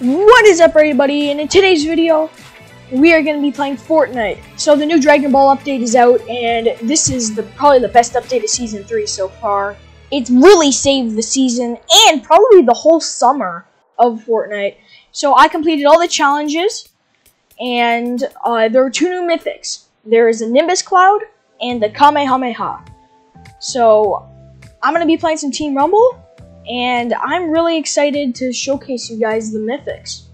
What is up everybody and in today's video we are going to be playing Fortnite. So the new Dragon Ball update is out and this is the probably the best update of season 3 so far. It's really saved the season and probably the whole summer of Fortnite. So I completed all the challenges and uh, there are two new mythics. There is a Nimbus Cloud and the Kamehameha. So I'm going to be playing some Team Rumble and I'm really excited to showcase you guys the mythics.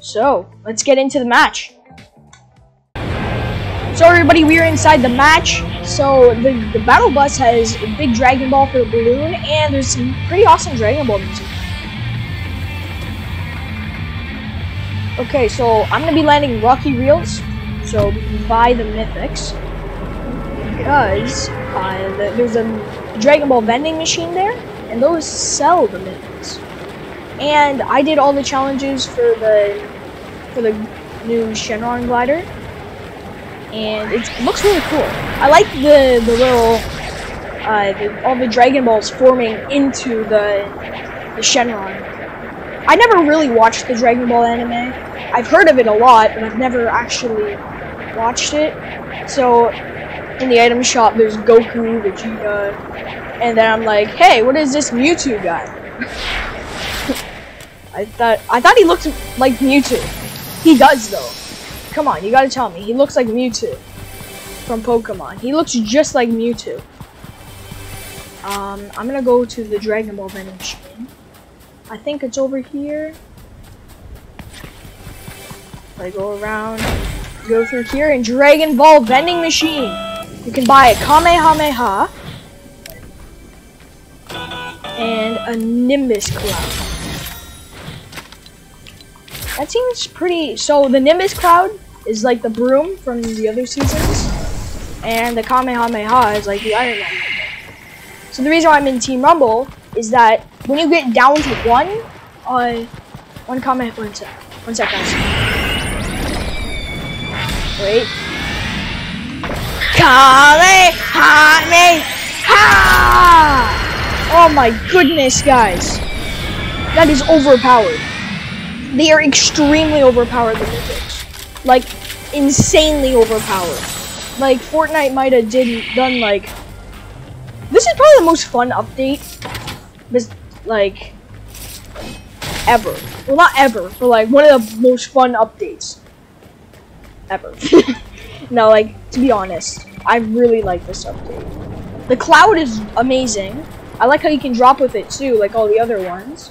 So, let's get into the match. So everybody, we are inside the match. So the, the battle bus has a big Dragon Ball for the balloon, and there's some pretty awesome Dragon Ball music. Okay, so I'm gonna be landing Rocky Reels, so buy the mythics. Because uh, there's a Dragon Ball vending machine there, and those sell the mythics. And I did all the challenges for the for the new Shenron glider, and it looks really cool. I like the the little uh, the, all the Dragon Balls forming into the the Shenron. I never really watched the Dragon Ball anime. I've heard of it a lot, but I've never actually watched it. So in the item shop, there's Goku, Vegeta, and then I'm like, hey, what is this Mewtwo guy? I thought I thought he looked like Mewtwo. He does though. Come on, you gotta tell me. He looks like Mewtwo from Pokemon. He looks just like Mewtwo. Um, I'm gonna go to the Dragon Ball vending machine. I think it's over here. I go around, go through here, and Dragon Ball vending machine. You can buy a Kamehameha and a Nimbus Cloud. That seems pretty. So the Nimbus Cloud is like the broom from the other seasons, and the Kamehameha is like the Iron Man. So the reason why I'm in Team Rumble is that when you get down to one, uh, one comment, one sec, one sec, guys. Wait. Kamehameha! Oh my goodness, guys. That is overpowered. They are extremely overpowered, the mythics. Like, insanely overpowered. Like, Fortnite might have did done, like... This is probably the most fun update. This, like... Ever. Well, not ever, but, like, one of the most fun updates. Ever. no, like, to be honest, I really like this update. The cloud is amazing. I like how you can drop with it, too, like all the other ones.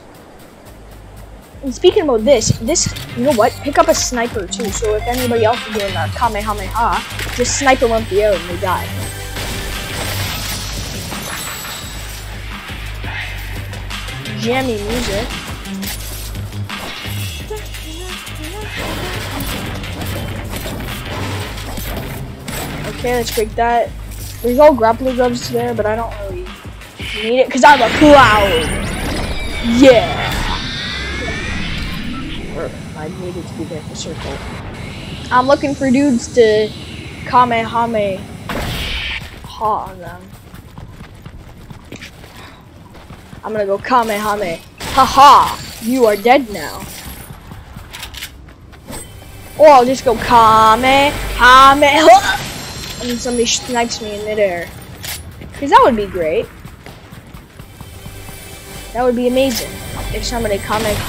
And speaking about this, this, you know what? Pick up a sniper too, so if anybody else is doing a Kamehameha, just sniper them the air and they die. Jammy music. Okay, let's break that. There's all grappling gloves there, but I don't really need it because I'm a cloud. Yeah. I needed to be there for circle. I'm looking for dudes to Kamehame ha on them. I'm gonna go Kamehame. Haha! You are dead now. Or I'll just go Kamehame. And then somebody snipes me in midair. Because that would be great. That would be amazing. If somebody Kamehame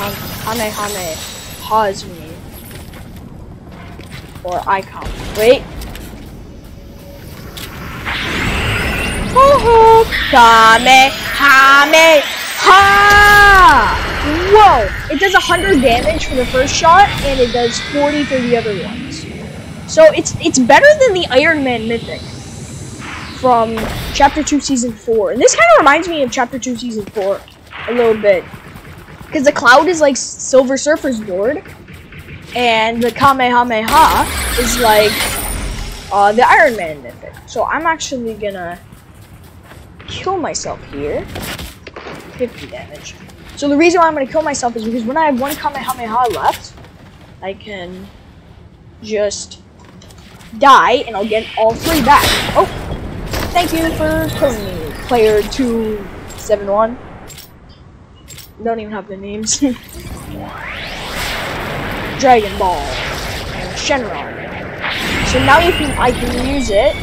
pause me. Or icon. Wait. Ho Kame Kame Ha! Whoa! It does 100 damage for the first shot, and it does 40 for the other ones. So it's it's better than the Iron Man Mythic from Chapter 2 Season 4. And this kind of reminds me of Chapter 2 Season 4 a little bit. Because the cloud is like Silver Surfer's board. And the Kamehameha is like uh, the Iron Man mythic. So I'm actually gonna kill myself here. 50 damage. So the reason why I'm gonna kill myself is because when I have one Kamehameha left, I can just die and I'll get all three back. Oh! Thank you for killing me, player 271 don't even have the names. Dragon Ball and Shenron. So now you can I can use it.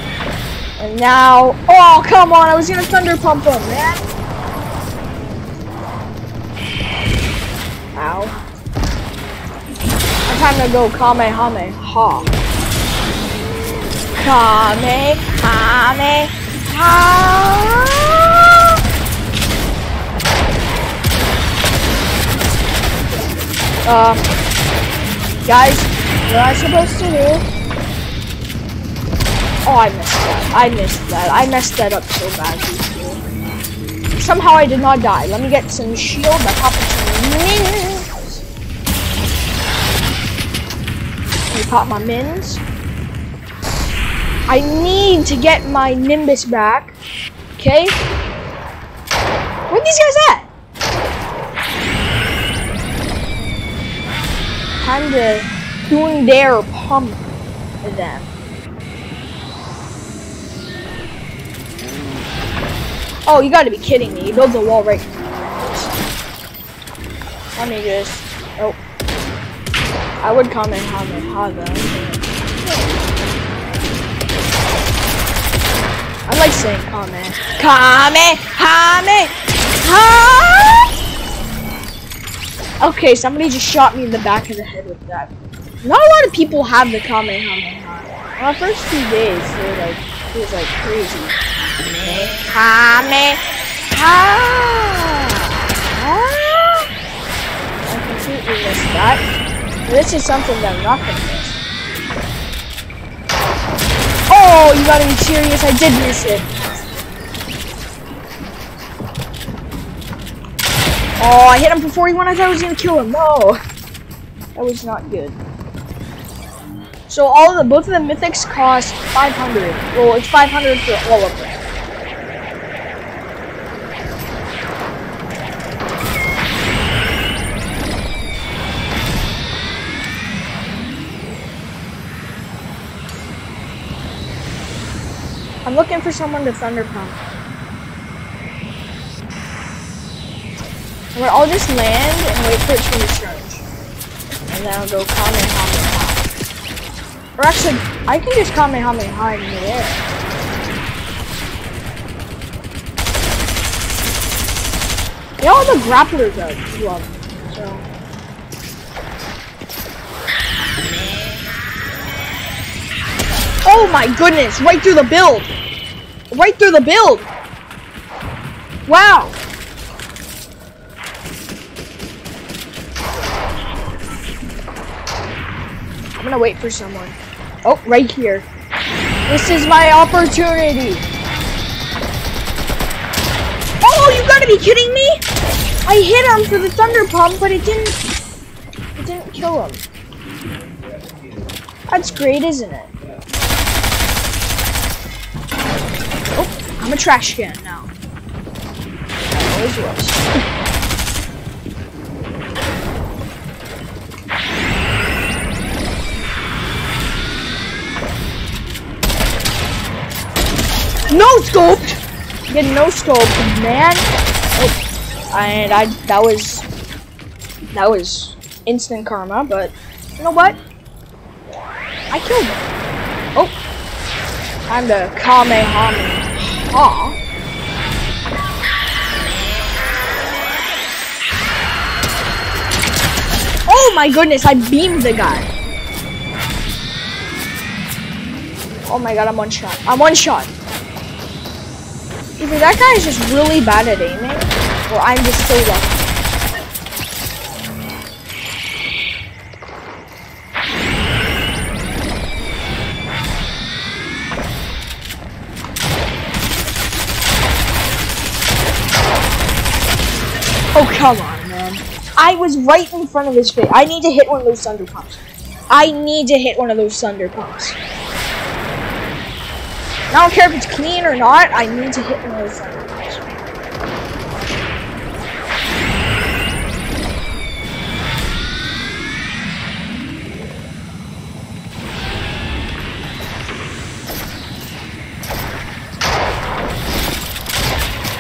And now oh come on, I was gonna thunder pump him, man. Ow. I'm trying to go Kamehameha. Kamehameha. Uh, guys, what am I supposed to do? Oh, I missed that. I missed that. I messed that up so badly. Somehow I did not die. Let me get some shield. Some mins. Let me pop my mins. I need to get my Nimbus back. Okay? Where are these guys Time to doing their pump them. Oh, you gotta be kidding me. He builds a wall right Let me just... Oh. I would comment how them. I like saying comment. Comment! Comment! Comment! Okay, somebody just shot me in the back of the head with that. Not a lot of people have the Kamehameha. The first two days, they were like, it was like crazy. Kamehameha! I completely missed that. This is something that I'm not gonna miss. Oh, you gotta be serious, I did miss it. Oh, I hit him for 41. I thought I was gonna kill him. No, that was not good. So all of the both of the mythics cost 500. Well, it's 500 for all of them. I'm looking for someone to thunder pump. Where I'll just land and wait for it to recharge. And then I'll go Kamehameha. Or actually, I can just Kamehameha in the midair. They all the grapplers out as well. So. Oh my goodness, right through the build! Right through the build! Wow! I'm gonna wait for someone. Oh, right here. This is my opportunity. Oh, you gotta be kidding me! I hit him for the thunder pump, but it didn't. It didn't kill him. That's great, isn't it? Oh, I'm a trash can now. Always was. No scoped! Get no scoped, man. Oh, and I that was that was instant karma, but you know what? I killed him. Oh, time to Kamehameha. Oh my goodness, I beamed the guy. Oh my god, I'm one shot. I'm one shot. Either that guy is just really bad at aiming, or I'm just so lucky. Oh, come on, man. I was right in front of his face. I need to hit one of those thunder pumps. I need to hit one of those thunder pumps. I don't care if it's clean or not, I need to hit those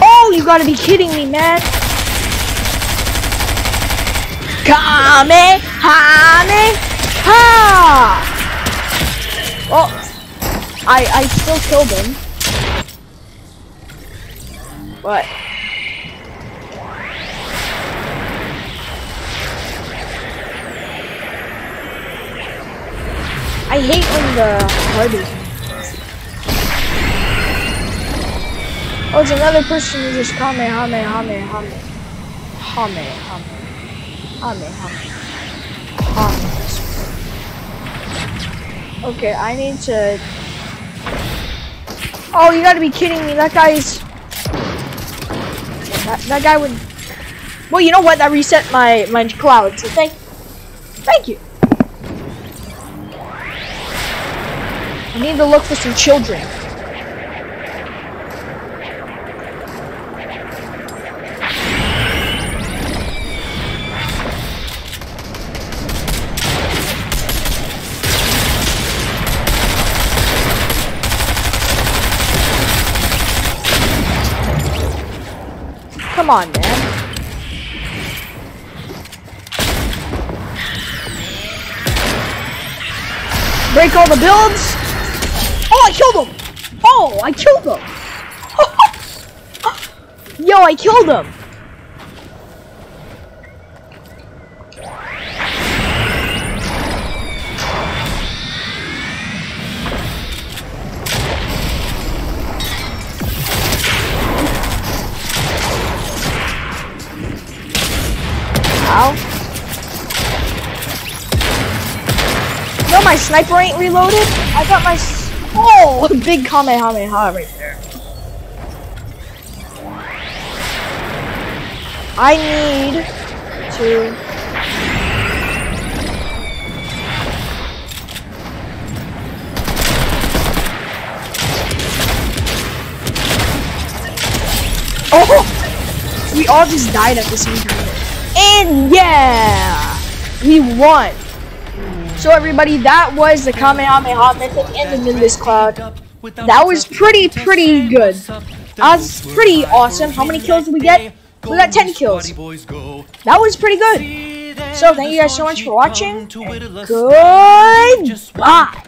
Oh, you gotta be kidding me, man. Kame, Hame, Ha! Well, I I still killed him. But I hate when the is. Oh, it's another person who just Hame, Hame, Hame, Hame. Hame, Hame. Hame, Hame. Hame. Okay, I need to... Oh, you gotta be kidding me. That guy's... That, that guy would... Well, you know what? That reset my, my cloud, so thank... Thank you. I need to look for some children. Come on, man. Break all the builds. Oh, I killed him! Oh, I killed him! Yo, I killed him! Sniper ain't reloaded. I got my Oh, big Kamehameha right there. I need to... Oh! We all just died at the same time. And yeah! We won! So everybody, that was the Kamehameha Mythic and the Nimbus Cloud. That was pretty, pretty good. That was pretty awesome. How many kills did we get? We got 10 kills. That was pretty good. So thank you guys so much for watching. Goodbye.